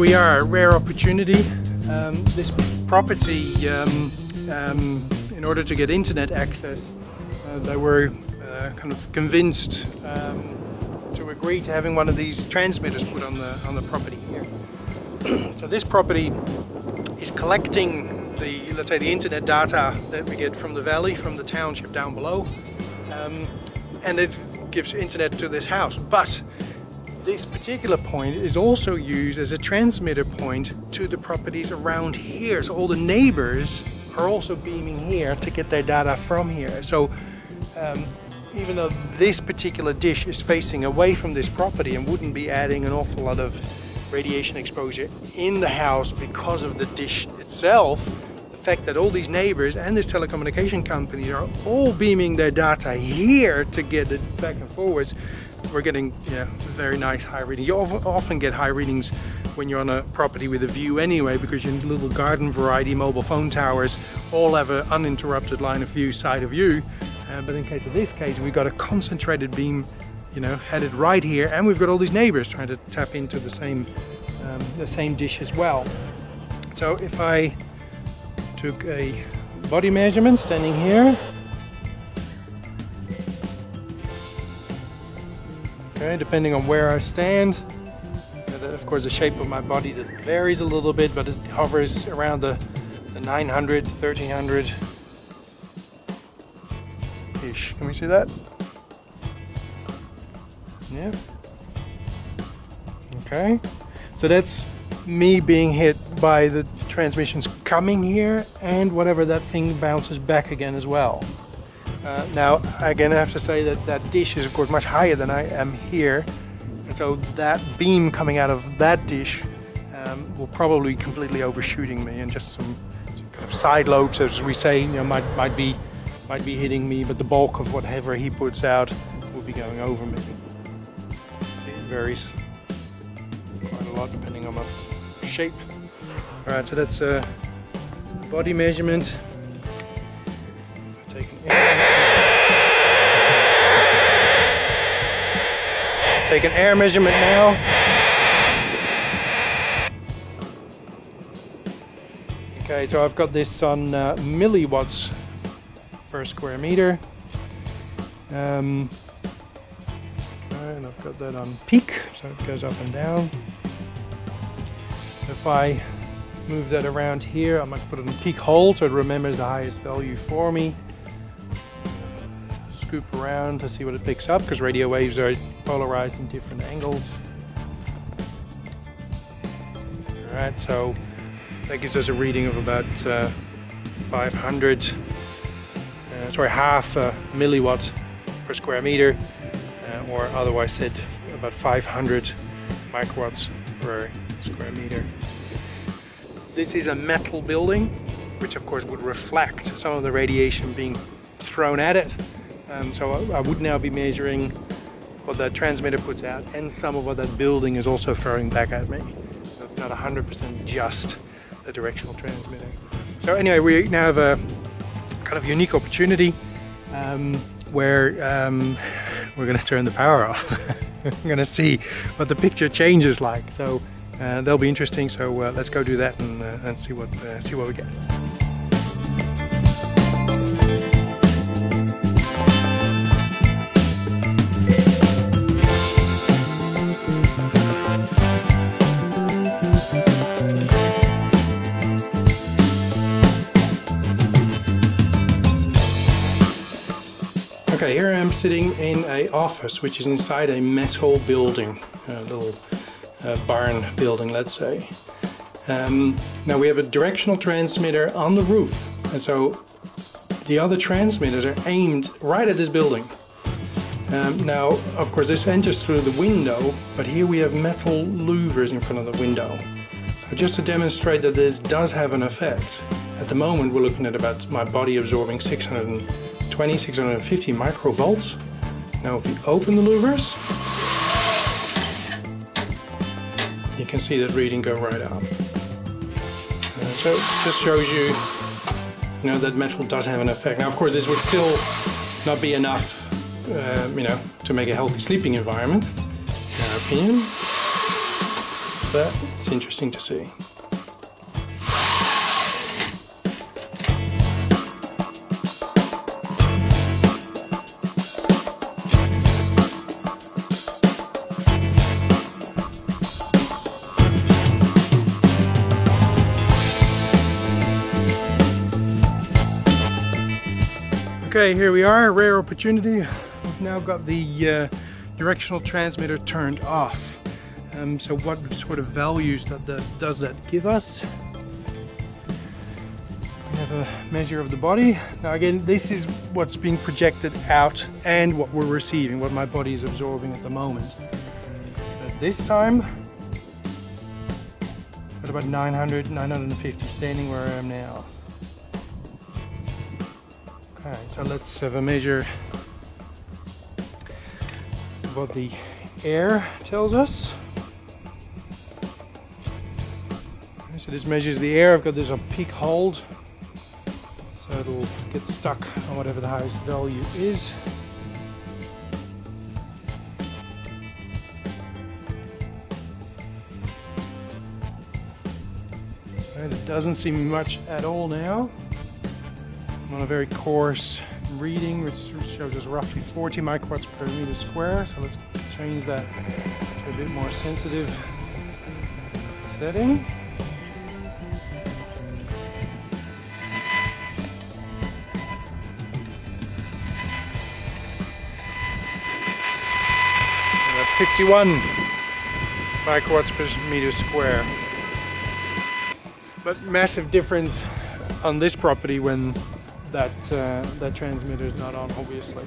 we are, a rare opportunity. Um, this property, um, um, in order to get internet access, uh, they were uh, kind of convinced um, to agree to having one of these transmitters put on the on the property here. so this property is collecting the, let's say, the internet data that we get from the valley, from the township down below, um, and it gives internet to this house. But this particular point is also used as a transmitter point to the properties around here. So all the neighbors are also beaming here to get their data from here. So um, even though this particular dish is facing away from this property and wouldn't be adding an awful lot of radiation exposure in the house because of the dish itself, the fact that all these neighbors and this telecommunication company are all beaming their data here to get it back and forwards we're getting very nice high readings. You often get high readings when you're on a property with a view anyway because your little garden variety mobile phone towers all have an uninterrupted line of view side of you. Uh, but in case of this case, we've got a concentrated beam, you know, headed right here, and we've got all these neighbors trying to tap into the same um, the same dish as well. So if I took a body measurement standing here, Okay, depending on where I stand. Uh, of course, the shape of my body that varies a little bit, but it hovers around the, the 900, 1300 ish. Can we see that? Yeah. Okay. So that's me being hit by the transmissions coming here and whatever that thing bounces back again as well. Uh, now, again, I have to say that that dish is, of course, much higher than I am here. And so that beam coming out of that dish um, will probably be completely overshooting me and just some, kind of side lobes, as we say, you know, might, might, be, might be hitting me, but the bulk of whatever he puts out will be going over me. See, it varies quite a lot depending on my shape. All right, so that's a body measurement. Take an air measurement now. Okay, so I've got this on uh, milliwatts per square meter. Um, and I've got that on peak, so it goes up and down. If I move that around here, I might put it on peak hold so it remembers the highest value for me scoop around to see what it picks up because radio waves are polarized in different angles. Alright, so that gives us a reading of about uh, 500, uh, sorry, half a milliwatt per square meter, uh, or otherwise said about 500 microwatts per square meter. This is a metal building, which of course would reflect some of the radiation being thrown at it. Um, so I, I, would now be measuring what that transmitter puts out and some of what that building is also throwing back at me. So it's not 100% just the directional transmitter. So anyway, we now have a kind of unique opportunity um, where um, we're going to turn the power off. we're going to see what the picture changes like. So uh, that'll be interesting. So uh, let's go do that and, uh, and see what uh, see what we get. Here I am sitting in a office which is inside a metal building, a little uh, barn building, let's say. Um, now we have a directional transmitter on the roof, and so the other transmitters are aimed right at this building. Um, now, of course, this enters through the window, but here we have metal louvers in front of the window. So just to demonstrate that this does have an effect, at the moment we're looking at about my body absorbing 600 2650 microvolts. Now if we open the louvers, you can see that reading go right up. Uh, so this shows you, you know, that metal does have an effect. Now of course this would still not be enough, uh, you know, to make a healthy sleeping environment, in our opinion. But it's interesting to see. Okay, here we are, rare opportunity. We've now got the uh, directional transmitter turned off. Um, so what sort of values that does, does that give us? We have a measure of the body. Now again, this is what's being projected out and what we're receiving, what my body is absorbing at the moment. At this time, at about 900, 950, standing where I am now. Okay, so let's have a measure what the air tells us. So this measures the air. I've got this on peak hold, so it'll get stuck on whatever the highest value is. And it doesn't seem much at all now. On a very coarse reading, which shows us roughly 40 microwatts per meter square. So let's change that to a bit more sensitive setting. At 51 microwatts per meter square. But massive difference on this property when that uh, that transmitter is not on obviously